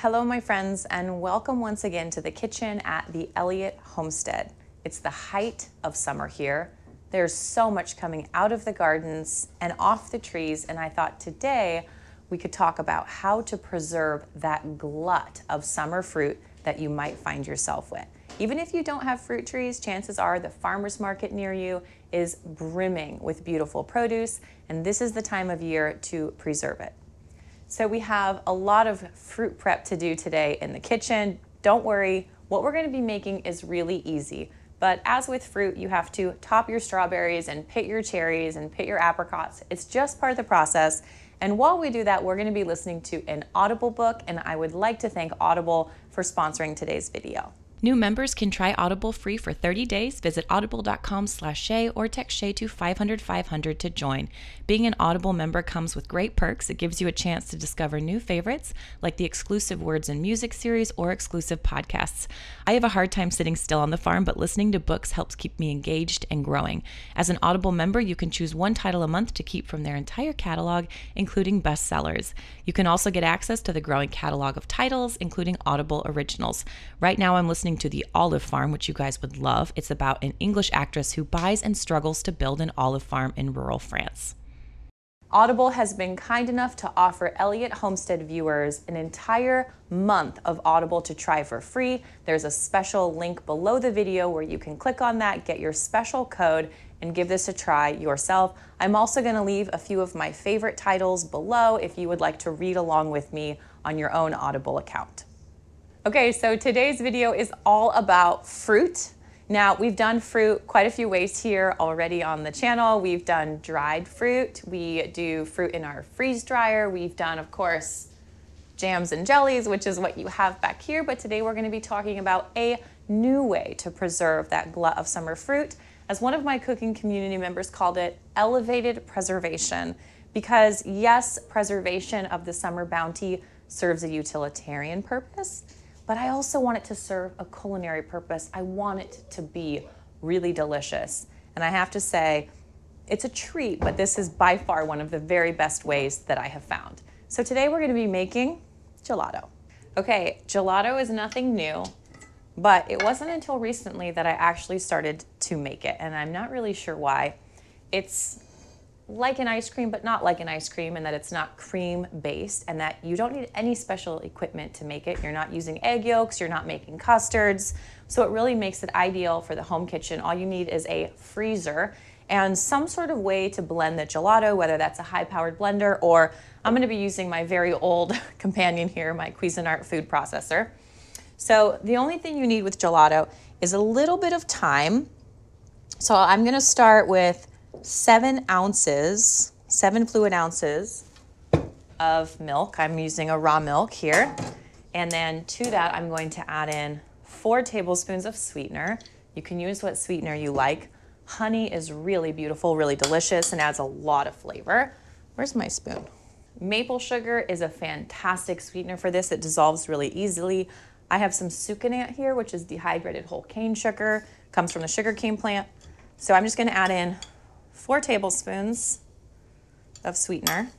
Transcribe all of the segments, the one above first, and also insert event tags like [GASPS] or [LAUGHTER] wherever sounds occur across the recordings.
Hello, my friends, and welcome once again to the kitchen at the Elliott Homestead. It's the height of summer here. There's so much coming out of the gardens and off the trees, and I thought today we could talk about how to preserve that glut of summer fruit that you might find yourself with. Even if you don't have fruit trees, chances are the farmer's market near you is brimming with beautiful produce, and this is the time of year to preserve it. So we have a lot of fruit prep to do today in the kitchen. Don't worry, what we're gonna be making is really easy. But as with fruit, you have to top your strawberries and pit your cherries and pit your apricots. It's just part of the process. And while we do that, we're gonna be listening to an Audible book, and I would like to thank Audible for sponsoring today's video. New members can try Audible free for 30 days. Visit audible.com slash Shaye or text Shaye to 500 500 to join. Being an Audible member comes with great perks. It gives you a chance to discover new favorites like the exclusive Words and Music series or exclusive podcasts. I have a hard time sitting still on the farm, but listening to books helps keep me engaged and growing. As an Audible member, you can choose one title a month to keep from their entire catalog, including bestsellers. You can also get access to the growing catalog of titles, including Audible originals. Right now, I'm listening listening to The Olive Farm, which you guys would love. It's about an English actress who buys and struggles to build an olive farm in rural France. Audible has been kind enough to offer Elliott Homestead viewers an entire month of Audible to try for free. There's a special link below the video where you can click on that, get your special code, and give this a try yourself. I'm also going to leave a few of my favorite titles below if you would like to read along with me on your own Audible account. Okay, so today's video is all about fruit. Now, we've done fruit quite a few ways here already on the channel. We've done dried fruit. We do fruit in our freeze dryer. We've done, of course, jams and jellies, which is what you have back here. But today we're gonna be talking about a new way to preserve that glut of summer fruit. As one of my cooking community members called it, elevated preservation. Because yes, preservation of the summer bounty serves a utilitarian purpose, but I also want it to serve a culinary purpose. I want it to be really delicious. And I have to say, it's a treat, but this is by far one of the very best ways that I have found. So today we're gonna be making gelato. Okay, gelato is nothing new, but it wasn't until recently that I actually started to make it, and I'm not really sure why. It's like an ice cream, but not like an ice cream, and that it's not cream based, and that you don't need any special equipment to make it. You're not using egg yolks, you're not making custards. So it really makes it ideal for the home kitchen. All you need is a freezer and some sort of way to blend the gelato, whether that's a high powered blender or I'm gonna be using my very old [LAUGHS] companion here, my Cuisinart food processor. So the only thing you need with gelato is a little bit of time. So I'm gonna start with seven ounces, seven fluid ounces of milk. I'm using a raw milk here. And then to that, I'm going to add in four tablespoons of sweetener. You can use what sweetener you like. Honey is really beautiful, really delicious, and adds a lot of flavor. Where's my spoon? Maple sugar is a fantastic sweetener for this. It dissolves really easily. I have some sucanat here, which is dehydrated whole cane sugar, comes from the sugar cane plant. So I'm just gonna add in four tablespoons of sweetener.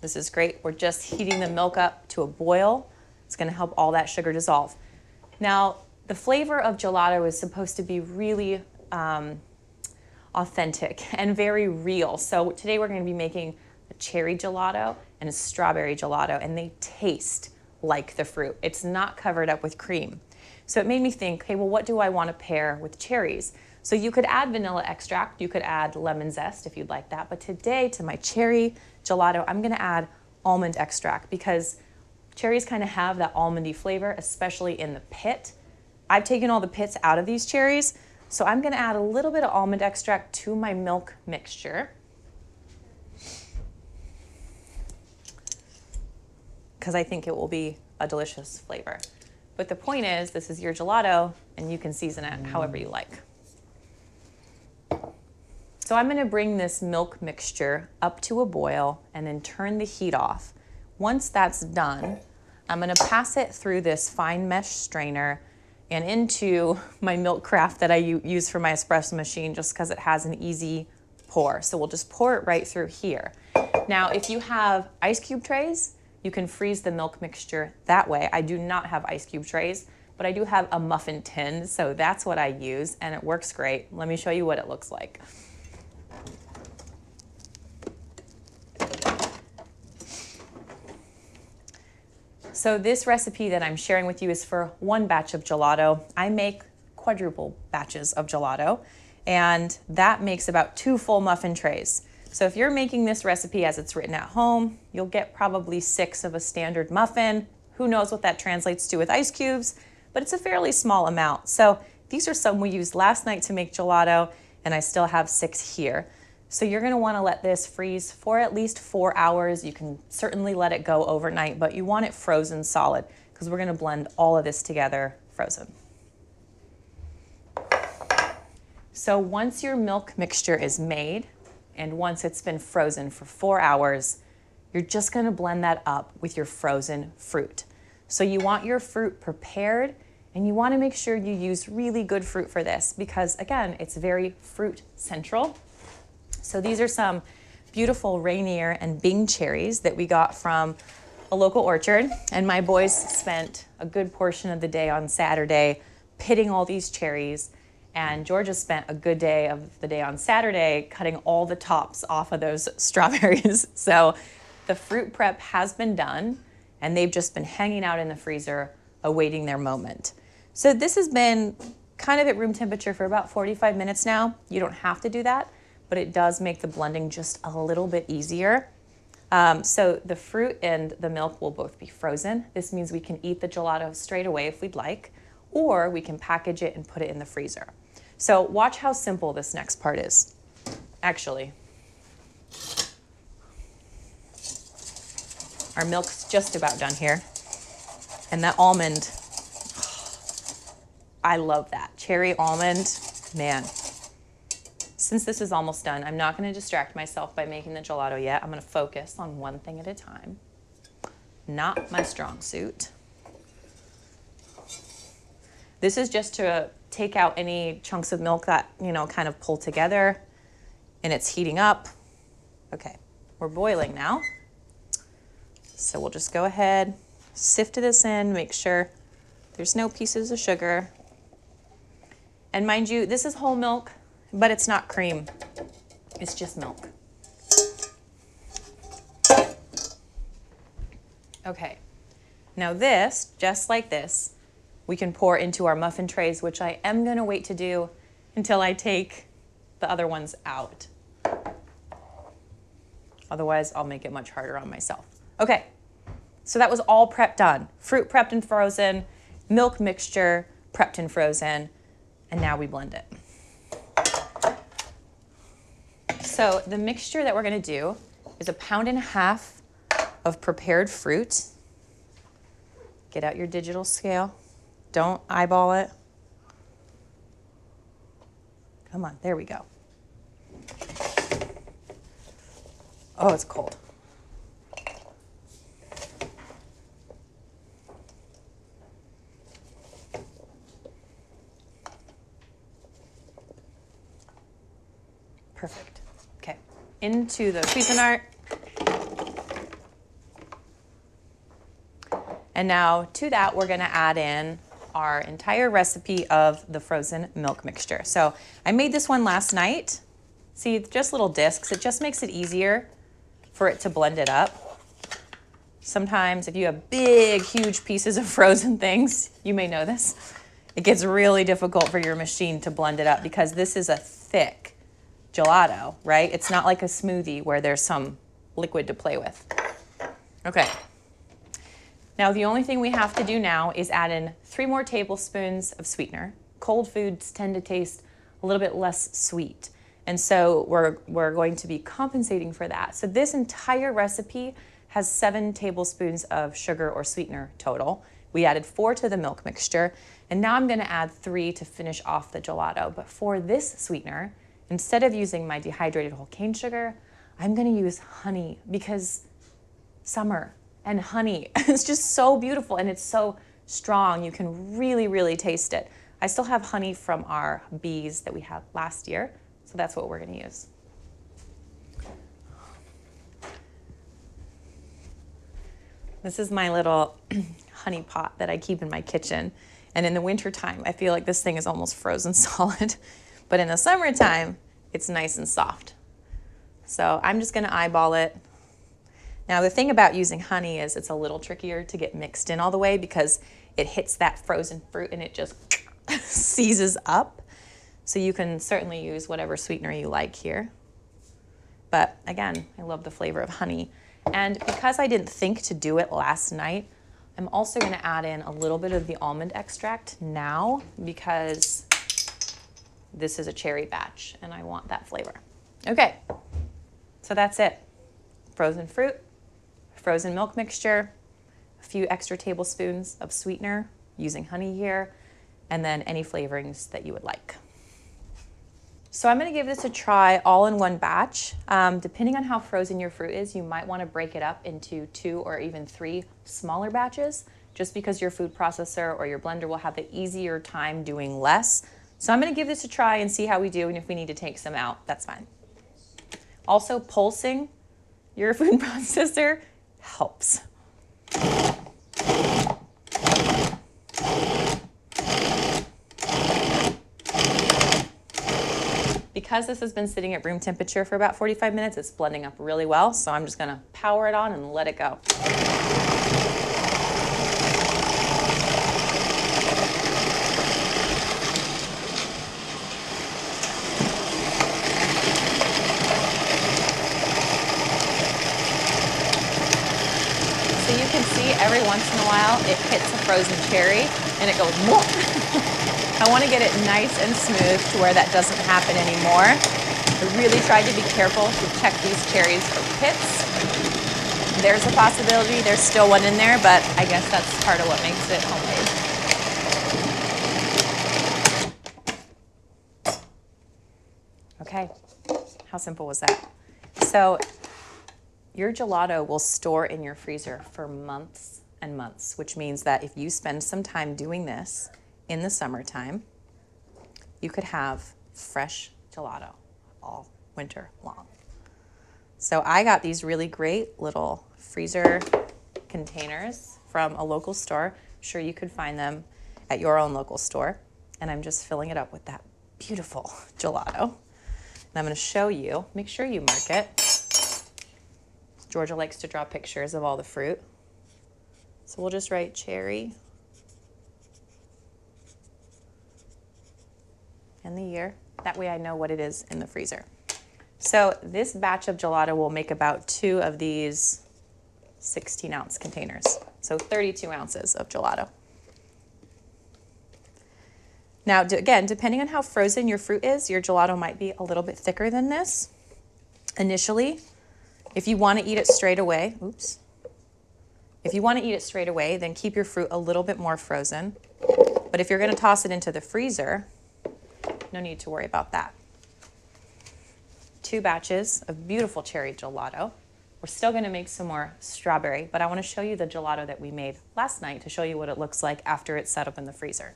This is great. We're just heating the milk up to a boil. It's going to help all that sugar dissolve. Now, the flavor of gelato is supposed to be really um, authentic [LAUGHS] and very real. So today we're going to be making a cherry gelato and a strawberry gelato, and they taste like the fruit. It's not covered up with cream. So it made me think, hey, well, what do I want to pair with cherries? So you could add vanilla extract, you could add lemon zest if you'd like that. But today to my cherry gelato, I'm gonna add almond extract because cherries kind of have that almondy flavor, especially in the pit. I've taken all the pits out of these cherries, so I'm gonna add a little bit of almond extract to my milk mixture. Because I think it will be a delicious flavor. But the point is, this is your gelato, and you can season it however you mm. like. So I'm gonna bring this milk mixture up to a boil and then turn the heat off. Once that's done, I'm gonna pass it through this fine mesh strainer and into [LAUGHS] my milk craft that I use for my espresso machine just because it has an easy pour. So we'll just pour it right through here. Now, if you have ice cube trays, You can freeze the milk mixture that way. I do not have ice cube trays, but I do have a muffin tin, so that's what I use, and it works great. Let me show you what it looks like. So this recipe that I'm sharing with you is for one batch of gelato. I make quadruple batches of gelato, and that makes about two full muffin trays. So if you're making this recipe as it's written at home, you'll get probably six of a standard muffin. Who knows what that translates to with ice cubes, but it's a fairly small amount. So these are some we used last night to make gelato, and I still have six here. So you're gonna wanna let this freeze for at least four hours. You can certainly let it go overnight, but you want it frozen solid because we're gonna blend all of this together frozen. So once your milk mixture is made and once it's been frozen for four hours, you're just gonna blend that up with your frozen fruit. So you want your fruit prepared and you wanna make sure you use really good fruit for this because again, it's very fruit central. So these are some beautiful Rainier and Bing cherries that we got from a local orchard. And my boys spent a good portion of the day on Saturday pitting all these cherries. And Georgia spent a good day of the day on Saturday cutting all the tops off of those [LAUGHS] strawberries. so the fruit prep has been done and they've just been hanging out in the freezer awaiting their moment. So this has been kind of at room temperature for about 45 minutes now. You don't have to do that but it does make the blending just a little bit easier. Um, so the fruit and the milk will both be frozen. This means we can eat the gelato straight away if we'd like, or we can package it and put it in the freezer. So watch how simple this next part is. Actually, our milk's just about done here. And that almond, [SIGHS] I love that. Cherry almond, man, since this is almost done, I'm not going to distract myself by making the gelato yet. I'm going to focus on one thing at a time. Not my strong suit. This is just to take out any chunks of milk that, you know, kind of pull together and it's heating up. Okay, we're boiling now. So we'll just go ahead, sift this in, make sure there's no pieces of sugar. And mind you, this is whole milk, but it's not cream. It's just milk. Okay, now this, just like this, we can pour into our muffin trays, which I am gonna wait to do until I take the other ones out. Otherwise, I'll make it much harder on myself. Okay, so that was all prep done. Fruit prepped and frozen, milk mixture prepped and frozen, and now we blend it. So the mixture that we're gonna do is a pound and a half of prepared fruit. Get out your digital scale. Don't eyeball it. Come on, there we go. Oh, it's cold. Perfect into the Cuisinart. And now to that, we're gonna add in our entire recipe of the frozen milk mixture. So I made this one last night. See, just little discs. It just makes it easier for it to blend it up. Sometimes if you have big, huge pieces of [LAUGHS] frozen things, you may know this, it gets really difficult for your machine to blend it up because this is a thick gelato, right? It's not like a smoothie where there's some liquid to play with. Okay. Now the only thing we have to do now is add in three more tablespoons of sweetener. Cold foods tend to taste a little bit less sweet. And so we're, we're going to be compensating for that. So this entire recipe has seven tablespoons of sugar or sweetener total. We added four to the milk mixture, and now I'm gonna add three to finish off the gelato. But for this sweetener, Instead of using my dehydrated whole cane sugar, I'm gonna use honey because summer and honey [LAUGHS] is just so beautiful and it's so strong. You can really, really taste it. I still have honey from our bees that we had last year, so that's what we're gonna use. This is my little [CLEARS THROAT] honey pot that I keep in my kitchen. And in the wintertime, I feel like this thing is almost frozen [LAUGHS] solid. But in the summertime, it's nice and soft. So I'm just gonna eyeball it. Now the thing about using honey is it's a little trickier to get mixed in all the way because it hits that frozen fruit and it just [LAUGHS] seizes up. So you can certainly use whatever sweetener you like here. But again, I love the flavor of honey. And because I didn't think to do it last night, I'm also gonna add in a little bit of the almond extract now because this is a cherry batch and I want that flavor. Okay, so that's it. Frozen fruit, frozen milk mixture, a few extra tablespoons of sweetener using honey here, and then any flavorings that you would like. So I'm gonna give this a try all in one batch. Um, depending on how frozen your fruit is, you might wanna break it up into two or even three smaller batches, just because your food processor or your blender will have an easier time doing less. So I'm gonna give this a try and see how we do, and if we need to take some out, that's fine. Also, pulsing your [LAUGHS] food processor helps. Because this has been sitting at room temperature for about 45 minutes, it's blending up really well. So I'm just gonna power it on and let it go. So you can see every once in a while it hits a frozen cherry and it goes whoop. [LAUGHS] I want to get it nice and smooth to where that doesn't happen anymore. I really tried to be careful to check these cherries for pits. There's a possibility there's still one in there, but I guess that's part of what makes it homemade. Okay, how simple was that? So your gelato will store in your freezer for months and months, which means that if you spend some time doing this in the summertime, you could have fresh gelato all winter long. So I got these really great little freezer containers from a local store. I'm sure you could find them at your own local store. And I'm just filling it up with that beautiful [LAUGHS] gelato. And I'm gonna show you, make sure you mark it. Georgia likes to draw pictures of all the fruit. So we'll just write cherry and the year. That way I know what it is in the freezer. So this batch of gelato will make about two of these 16 ounce containers. So 32 ounces of gelato. Now, again, depending on how frozen your fruit is, your gelato might be a little bit thicker than this initially. If you want to eat it straight away, oops. If you want to eat it straight away, then keep your fruit a little bit more frozen. But if you're going to toss it into the freezer, no need to worry about that. Two batches of beautiful cherry gelato. We're still going to make some more strawberry, but I want to show you the gelato that we made last night to show you what it looks like after it's set up in the freezer.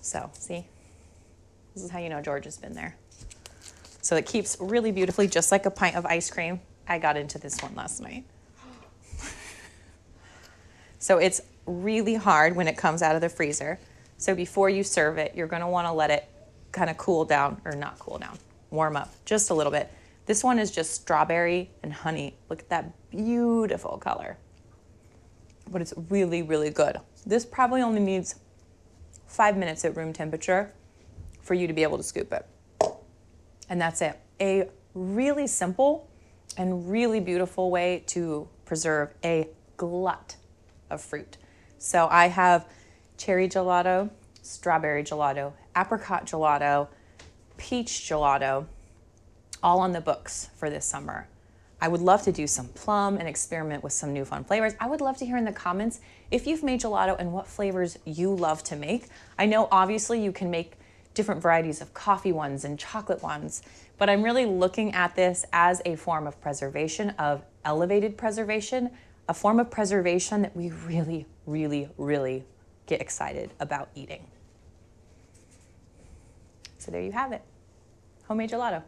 So, see? This is how you know George has been there. So it keeps really beautifully, just like a pint of ice cream. I got into this one last night. [GASPS] so it's really hard when it comes out of the freezer. So before you serve it, you're gonna wanna let it kind of cool down, or not cool down, warm up just a little bit. This one is just strawberry and honey. Look at that beautiful color. But it's really, really good. This probably only needs five minutes at room temperature for you to be able to scoop it. And that's it. A really simple and really beautiful way to preserve a glut of fruit. So I have cherry gelato, strawberry gelato, apricot gelato, peach gelato, all on the books for this summer. I would love to do some plum and experiment with some new fun flavors. I would love to hear in the comments if you've made gelato and what flavors you love to make. I know obviously you can make different varieties of coffee ones and chocolate ones, but I'm really looking at this as a form of preservation, of elevated preservation, a form of preservation that we really, really, really get excited about eating. So there you have it homemade gelato.